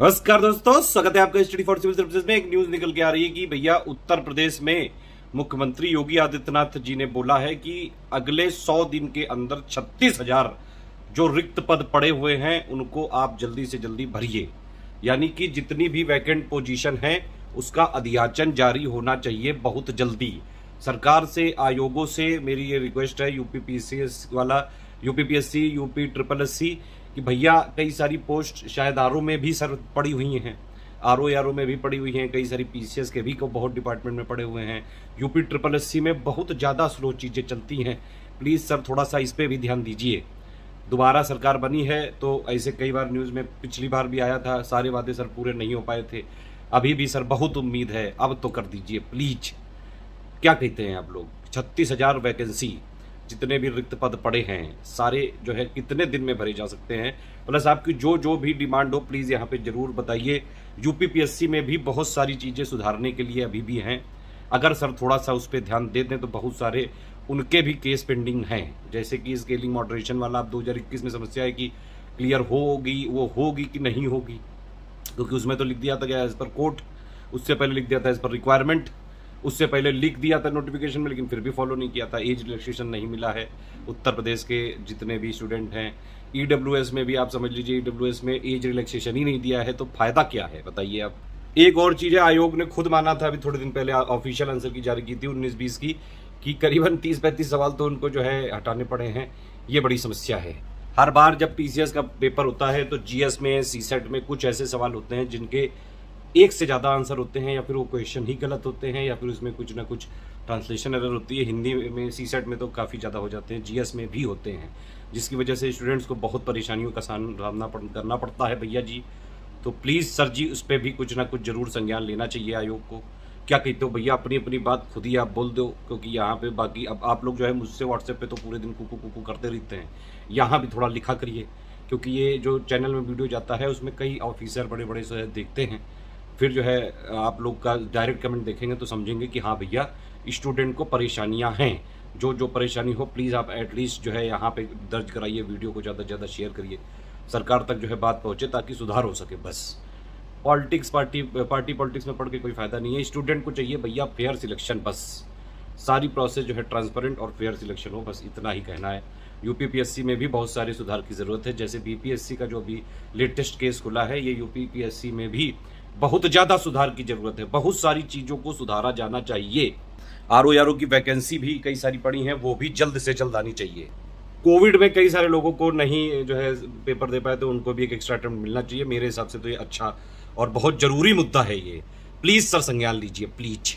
नमस्कार दोस्तों, स्वागत है आपका स्टडी फॉर सिविल सर्विसेज़ में। एक न्यूज़ निकल के आ रही है कि भैया उत्तर प्रदेश में मुख्यमंत्री योगी आदित्यनाथ जी ने बोला है कि अगले सौ दिन के अंदर छत्तीस हज़ार जो रिक्त पद पड़े हुए हैं, उनको आप जल्दी से जल्दी भरिए। यानी कि जितनी भी वैकेंट पोजीशन है, उसका अध्याचन जारी होना चाहिए बहुत जल्दी। सरकार से, आयोगों से मेरी ये रिक्वेस्ट है यूपीपीसीएस वाला UPPSC UP triple S C कि भैया कई सारी पोस्ट शायद आरओ में भी सर पड़ी हुई हैं। आर ओ आर ओ में भी पड़ी हुई हैं। कई सारी पीसीएस के भी को बहुत डिपार्टमेंट में पड़े हुए हैं। यूपी ट्रिपल एस में बहुत ज़्यादा स्लो चीज़ें चलती हैं। प्लीज़ सर थोड़ा सा इस पर भी ध्यान दीजिए। दोबारा सरकार बनी है तो ऐसे कई बार न्यूज़ में पिछली बार भी आया था, सारे वादे सर पूरे नहीं हो पाए थे। अभी भी सर बहुत उम्मीद है, अब तो कर दीजिए प्लीज़ क्या कहते हैं आप लोग? छत्तीस हज़ार वैकेंसी जितने भी रिक्त पद पड़े हैं, सारे जो है कितने दिन में भरे जा सकते हैं। प्लस आपकी जो जो भी डिमांड हो, प्लीज़ यहाँ पे ज़रूर बताइए। यूपीपीएससी में भी बहुत सारी चीज़ें सुधारने के लिए अभी भी हैं। अगर सर थोड़ा सा उस पर ध्यान दे दें तो बहुत सारे उनके भी केस पेंडिंग हैं। जैसे कि स्केलिंग मॉडरेशन वाला, अब 2021 में समस्या है कि क्लियर होगी वो होगी कि नहीं होगी? क्योंकि उसमें तो लिख दिया था एज पर कोर्ट, उससे पहले लिख दिया था एज पर रिक्वायरमेंट। उससे पहले लिख दिया था नोटिफिकेशन में, लेकिन फिर भी फॉलो नहीं किया था। एज रिलैक्सेशन नहीं मिला है। उत्तर प्रदेश के जितने भी स्टूडेंट हैं ई e में भी आप समझ लीजिए ई e में एज रिलैक्सेशन ही नहीं दिया है तो फ़ायदा क्या है? बताइए आप। एक और चीज़ है, आयोग ने खुद माना था, अभी थोड़े दिन पहले ऑफिशियल आंसर की जारी की थी, उन्नीस बीस की, कि करीबन तीस पैंतीस सवाल तो उनको जो है हटाने पड़े हैं। ये बड़ी समस्या है। हर बार जब पीसीएस का पेपर होता है तो जीएस में सीसेट में कुछ ऐसे सवाल होते हैं जिनके एक से ज़्यादा आंसर होते हैं या फिर वो क्वेश्चन ही गलत होते हैं या फिर उसमें कुछ ना कुछ ट्रांसलेशन एरर होती है। हिंदी में सी सेट में तो काफ़ी ज़्यादा हो जाते हैं जीएस में भी होते हैं, जिसकी वजह से स्टूडेंट्स को बहुत परेशानियों का सामना करना पड़ता है भैया जी। तो प्लीज़ सर जी, उस पर भी कुछ ना कुछ ज़रूर संज्ञान लेना चाहिए आयोग को। क्या कहते हो भैया अपनी अपनी बात खुद ही आप बोल दो, क्योंकि यहाँ पे बाकी अब आप लोग जो है मुझसे व्हाट्सएप पे तो पूरे दिन कुकू कुकू करते रहते हैं। यहाँ भी थोड़ा लिखा करिए, क्योंकि ये जो चैनल में वीडियो जाता है, उसमें कई ऑफिसर बड़े बड़े से देखते हैं। फिर जो है, आप लोग का डायरेक्ट कमेंट देखेंगे तो समझेंगे कि हाँ भैया स्टूडेंट को परेशानियाँ हैं। जो जो परेशानी हो प्लीज़ आप एटलीस्ट जो है यहाँ पे दर्ज कराइए वीडियो को ज़्यादा से ज़्यादा शेयर करिए। सरकार तक जो है बात पहुँचे ताकि सुधार हो सके, बस। पॉलिटिक्स पार्टी पार्टी पॉलिटिक्स में पढ़ के कोई फ़ायदा नहीं है। स्टूडेंट को चाहिए भैया फेयर सिलेक्शन बस। सारी प्रोसेस जो है ट्रांसपेरेंट और फेयर सिलेक्शन हो, बस इतना ही कहना है। यूपीपीएससी में भी बहुत सारे सुधार की ज़रूरत है। जैसे बीपीएससी का जो अभी लेटेस्ट केस खुला है, ये यूपीपीएससी में भी बहुत ज़्यादा सुधार की ज़रूरत है। बहुत सारी चीज़ों को सुधारा जाना चाहिए। आर ओ की वैकेंसी भी कई सारी पड़ी है, वो भी जल्द से जल्द आनी चाहिए। कोविड में कई सारे लोगों को नहीं जो है, पेपर दे पाए तो उनको भी एक एक्स्ट्रा अटेम्प्ट मिलना चाहिए। मेरे हिसाब से तो ये अच्छा और बहुत ज़रूरी मुद्दा है ये। प्लीज़ सर, संज्ञान लीजिए, प्लीज़।